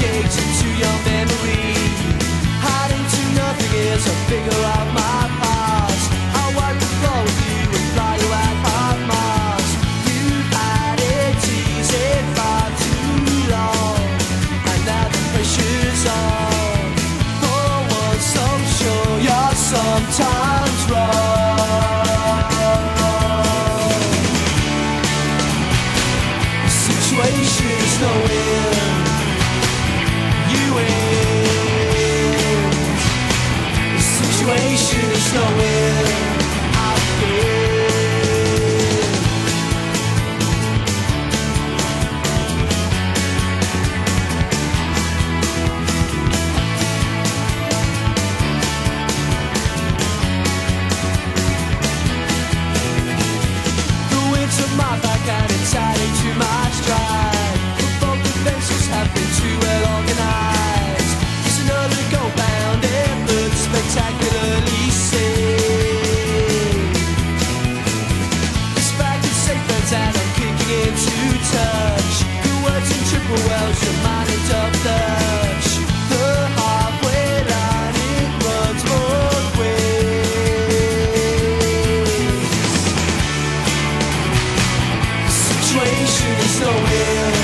relegated to your memory. Hiding to nothing is a figure of my past. I wipe the floor with you and fly you at half mast. You've had it easy far too long, and now the pressure's on. For once, so sure you're sometimes wrong. The situation is no situation is no win.